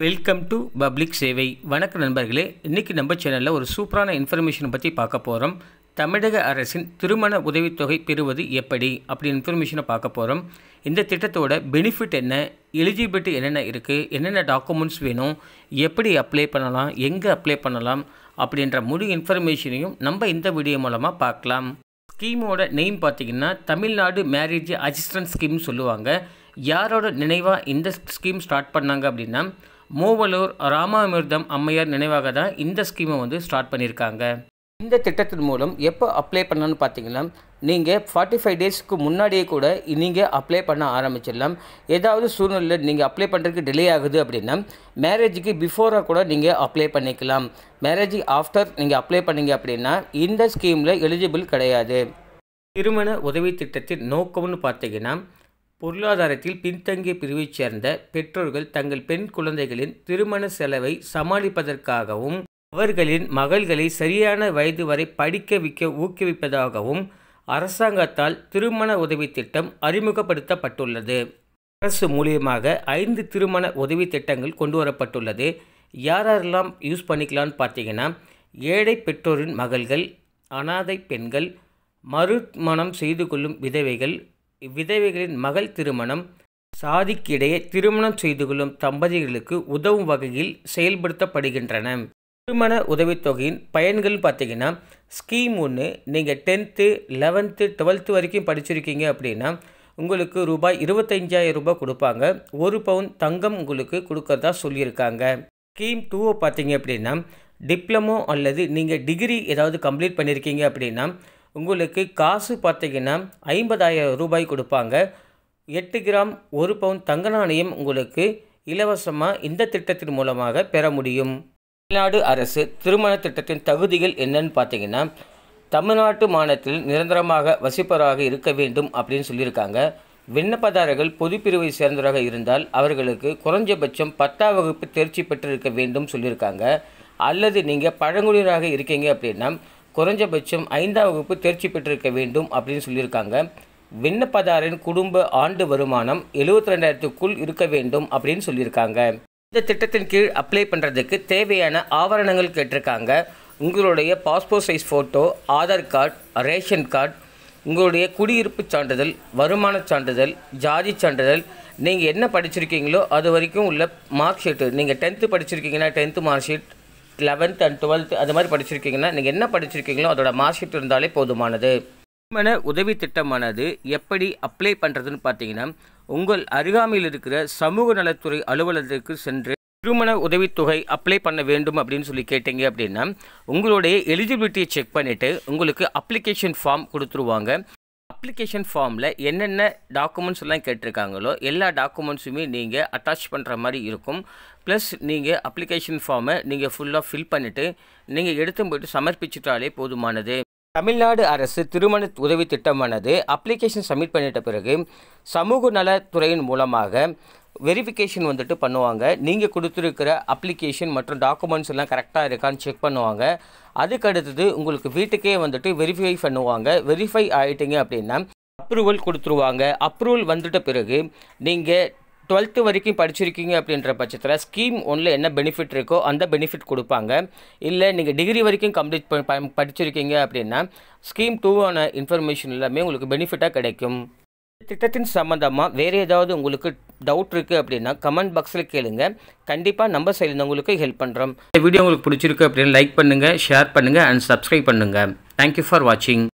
Welcome to public சேவை வணக்கம் நண்பர்களே இன்றைக்கி நம்ம சேனலில் ஒரு சூப்பரான இன்ஃபர்மேஷனை பற்றி பார்க்க போகிறோம் தமிழக அரசின் திருமண உதவித்தொகை பெறுவது எப்படி அப்படி இன்ஃபர்மேஷனை பார்க்க போகிறோம் இந்த திட்டத்தோட பெனிஃபிட் என்ன எலிஜிபிலிட்டி என்னென்ன இருக்குது என்னென்ன டாக்குமெண்ட்ஸ் வேணும் எப்படி அப்ளை பண்ணலாம் எங்கே அப்ளை பண்ணலாம் அப்படின்ற முழு இன்ஃபர்மேஷனையும் நம்ம இந்த வீடியோ மூலமாக பார்க்கலாம். ஸ்கீமோட நேம் பார்த்தீங்கன்னா தமிழ்நாடு மேரேஜ் அசிஸ்டன்ட் ஸ்கீம்னு சொல்லுவாங்க. யாரோட நினைவாக இந்த ஸ்கீம் ஸ்டார்ட் பண்ணாங்க அப்படின்னா மூவலூர் ராமாமிர்தம் அம்மையார் நினைவாக தான் இந்த ஸ்கீமை வந்து ஸ்டார்ட் பண்ணியிருக்காங்க. இந்த திட்டத்தின் மூலம் எப்போ அப்ளை பண்ணணும்னு பார்த்தீங்கன்னா நீங்கள் ஃபார்ட்டி ஃபைவ் டேஸ்க்கு முன்னாடியே கூட நீங்கள் அப்ளை பண்ண ஆரம்பிச்சிடலாம். ஏதாவது சூழ்நிலை நீங்கள் அப்ளை பண்ணுறதுக்கு டிலே ஆகுது அப்படின்னா மேரேஜுக்கு பிஃபோராக கூட நீங்கள் அப்ளை பண்ணிக்கலாம். மேரேஜ் ஆஃப்டர் நீங்கள் அப்ளை பண்ணீங்க அப்படின்னா இந்த ஸ்கீமில் எலிஜிபிள் கிடையாது. திருமண உதவி திட்டத்தின் நோக்கம்னு பார்த்தீங்கன்னா பொருளாதாரத்தில் பின்தங்கிய பிரிவைச் சேர்ந்த பெற்றோர்கள் தங்கள் பெண் குழந்தைகளின் திருமண செலவை சமாளிப்பதற்காகவும் அவர்களின் மகள்களை சரியான வயது வரை படிக்க வைக்க ஊக்குவிப்பதாகவும் அரசாங்கத்தால் திருமண உதவி திட்டம் அறிமுகப்படுத்தப்பட்டுள்ளது. அரசு மூலியமாக ஐந்து திருமண உதவி திட்டங்கள் கொண்டு வரப்பட்டுள்ளது யாரெல்லாம் யூஸ் பண்ணிக்கலாம்னு பார்த்தீங்கன்னா ஏழை பெற்றோரின் மகள்கள் அனாதை பெண்கள் மறுமணம் செய்து கொள்ளும் விதவைகள் விதவைகளின் மகள் திருமணம் சாதிக்கிடையே திருமணம் செய்து கொள்ளும் தம்பதிகளுக்கு உதவும் வகையில் செயல்படுத்தப்படுகின்றன. திருமண உதவித்தொகையின் பயன்கள் பார்த்தீங்கன்னா ஸ்கீம் ஒன்று நீங்கள் டென்த்து லெவன்த்து டுவெல்த்து வரைக்கும் படிச்சிருக்கீங்க அப்படின்னா உங்களுக்கு ரூபாய் இருபத்தஞ்சாயிரம் ரூபாய் கொடுப்பாங்க. ஒரு பவுன் தங்கம் உங்களுக்கு கொடுக்கறதா சொல்லியிருக்காங்க. ஸ்கீம் டூவை பார்த்தீங்க அப்படின்னா டிப்ளமோ அல்லது நீங்கள் டிகிரி ஏதாவது கம்ப்ளீட் பண்ணியிருக்கீங்க அப்படின்னா உங்களுக்கு காசு பார்த்தீங்கன்னா ஐம்பதாயிரம் ரூபாய் கொடுப்பாங்க. எட்டு கிராம் ஒரு பவுன் தங்க நாணயம் உங்களுக்கு இலவசமாக இந்த திட்டத்தின் மூலமாக பெற முடியும். தமிழ்நாடு அரசு திருமண திட்டத்தின் தகுதிகள் என்னன்னு பார்த்தீங்கன்னா தமிழ்நாட்டு மாநிலத்தில் நிரந்தரமாக வசிப்பவராக இருக்க வேண்டும் அப்படின்னு சொல்லியிருக்காங்க. விண்ணப்பதாரர்கள் பொதுப்பிரிவை சேர்ந்தவராக இருந்தால் அவர்களுக்கு குறைஞ்சபட்சம் பத்தாம் வகுப்பு தேர்ச்சி பெற்றிருக்க வேண்டும் சொல்லியிருக்காங்க. அல்லது நீங்கள் பழங்குடியினராக இருக்கீங்க அப்படின்னா குறைஞ்சபட்சம் ஐந்தாம் வகுப்பு தேர்ச்சி பெற்றிருக்க வேண்டும் அப்படின்னு சொல்லியிருக்காங்க. விண்ணப்பதாரின் குடும்ப ஆண்டு வருமானம் எழுபத்தி ரெண்டாயிரத்துக்குள் இருக்க வேண்டும் அப்படின்னு சொல்லியிருக்காங்க. இந்த திட்டத்தின் கீழ் அப்ளை பண்ணுறதுக்கு தேவையான ஆவணங்கள் கேட்டிருக்காங்க. உங்களுடைய passport size photo Aadhaar card ration card உங்களுடைய குடியிருப்பு சான்றிதழ் வருமான சான்றிதழ் ஜாதி சான்றிதழ் நீங்கள் என்ன படிச்சிருக்கீங்களோ அது வரைக்கும் உள்ள மார்க் ஷீட்டு நீங்கள் tenth படிச்சிருக்கீங்கன்னா tenth mark sheet eleventh and twelfth அது மாதிரி படிச்சிருக்கீங்கன்னா நீங்கள் என்ன படிச்சிருக்கீங்களோ அதோட மார்க் ஷீட் இருந்தாலே போதுமானது. திருமண உதவி திட்டமானது எப்படி அப்ளை பண்ணுறதுன்னு பார்த்தீங்கன்னா உங்கள் அருகாமையில் இருக்கிற சமூக நலத்துறை அலுவலகத்திற்கு சென்று திருமண உதவித்தொகை அப்ளை பண்ண வேண்டும் அப்படின்னு சொல்லி கேட்டீங்க அப்படின்னா உங்களுடைய எலிஜிபிலிட்டியை செக் பண்ணிவிட்டு உங்களுக்கு அப்ளிகேஷன் ஃபார்ம் கொடுத்துருவாங்க. அப்ளிகேஷன் ஃபார்மில் என்னென்ன டாக்குமெண்ட்ஸ் எல்லாம் கேட்டிருக்காங்களோ எல்லா டாக்குமெண்ட்ஸுமே நீங்கள் அட்டாச் பண்ணுற மாதிரி இருக்கும். ப்ளஸ் நீங்கள் அப்ளிகேஷன் ஃபார்மை நீங்கள் ஃபுல்லாக ஃபில் பண்ணிவிட்டு நீங்கள் எடுத்து போயிட்டு சமர்ப்பிச்சிட்டாலே போதுமானது. தமிழ்நாடு அரசு திருமண உதவி திட்டமானது அப்ளிகேஷன் சப்மிட் பண்ணிட்ட பிறகு சமூக நலத்துறையின் மூலமாக வெரிஃபிகேஷன் வந்துட்டு பண்ணுவாங்க. நீங்கள் கொடுத்துருக்கிற அப்ளிகேஷன் மற்றும் டாக்குமெண்ட்ஸ் எல்லாம் கரெக்டாக இருக்கான்னு செக் பண்ணுவாங்க. அதுக்கு அடுத்தது உங்களுக்கு வீட்டுக்கே வந்துட்டு வெரிஃபை பண்ணுவாங்க. வெரிஃபை ஆகிட்டீங்க அப்படின்னா அப்ரூவல் கொடுத்துருவாங்க. அப்ரூவல் வந்துட்ட பிறகு நீங்கள் டுவெல்த்து வரைக்கும் படிச்சிருக்கீங்க அப்படின்ற பட்சத்தில் ஸ்கீம் ஒன்றில் என்ன பெனிஃபிட் இருக்கோ அந்த பெனிஃபிட் கொடுப்பாங்க. இல்லை நீங்கள் டிகிரி வரைக்கும் கம்ப்ளீட் படிச்சிருக்கீங்க அப்படின்னா ஸ்கீம் டூவான இன்ஃபர்மேஷன் எல்லாமே உங்களுக்கு பெனிஃபிட்டாக கிடைக்கும். திட்டத்தின் சம்மந்தமாக வேறு ஏதாவது உங்களுக்கு டவுட் இருக்குது அப்படின்னா கமெண்ட் பாக்ஸில் கேளுங்க. கண்டிப்பாக நம்ம சைடில் உங்களுக்கு ஹெல்ப் பண்ணுறோம் இந்த வீடியோ உங்களுக்கு பிடிச்சிருக்கு அப்படின்னு லைக் பண்ணுங்கள் ஷேர் பண்ணுங்கள் அண்ட் சப்ஸ்கிரைப் பண்ணுங்கள் தேங்க்யூ ஃபார் வாட்சிங்